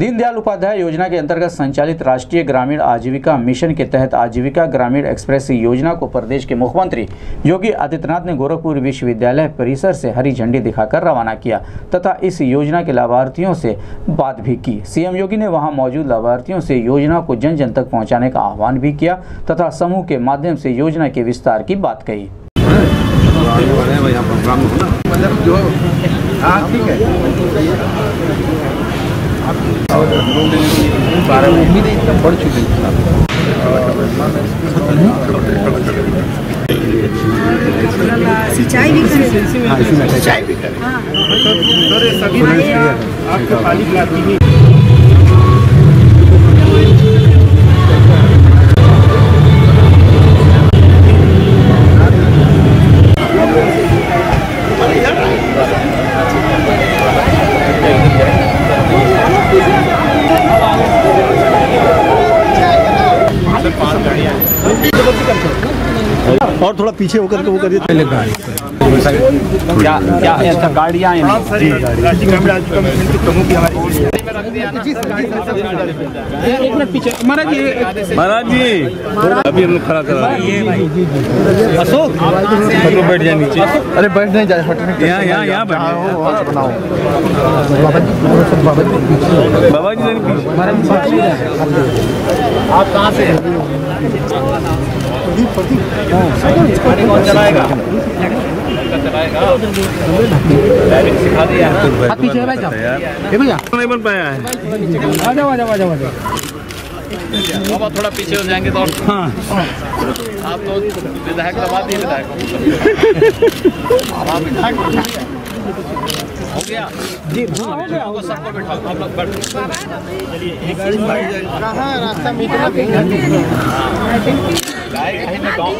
दीनदयाल उपाध्याय योजना के अंतर्गत संचालित राष्ट्रीय ग्रामीण आजीविका मिशन के तहत आजीविका ग्रामीण एक्सप्रेस योजना को प्रदेश के मुख्यमंत्री योगी आदित्यनाथ ने गोरखपुर विश्वविद्यालय परिसर से हरी झंडी दिखाकर रवाना किया तथा इस योजना के लाभार्थियों से बात भी की। सीएम योगी ने वहाँ मौजूद लाभार्थियों से योजना को जन जन तक पहुँचाने का आह्वान भी किया तथा समूह के माध्यम से योजना के विस्तार की बात कही। मतलब जो हाँ ठीक है। बारह उम्मीद इतना बढ़ चुकी है सिंचाई भी करें। सिंचाई भी करें सभी आपको पानी पिलाती है और थोड़ा पीछे होकर के वो करिए। पहले गाड़ी क्या क्या ऐसा गाड़ियाँ राष्ट्रीय ग्रामीण एक मिनट पीछे महाराज ये महाराज जी अभी हम लोग खड़ा करा अशोक तो बैठ जाए नीचे अरे बैठ नहीं जाए यहाँ यहाँ यहाँ बैठ हाँ, बाबा जी बाबा जी पीछे बाबा जी जरा पीछे। पीछे भाई भैया। नहीं बन पाया है। आ जाओ आ जाओ आ जाओ आ जाओ। बाबा थोड़ा पीछे हो जाएँगे तो हाँ। आप तो विधायक दबा दिए विधायक हो गया जी हो गया वो सबको बैठाओ आप लोग गाय कहीं गाँव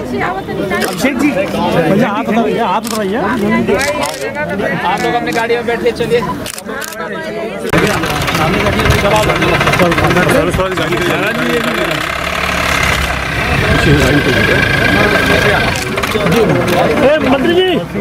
अभिषेक जी भैया आप आप बताइए आप लोग अपनी गाड़ी में बैठिए चलिए मंत्री जी।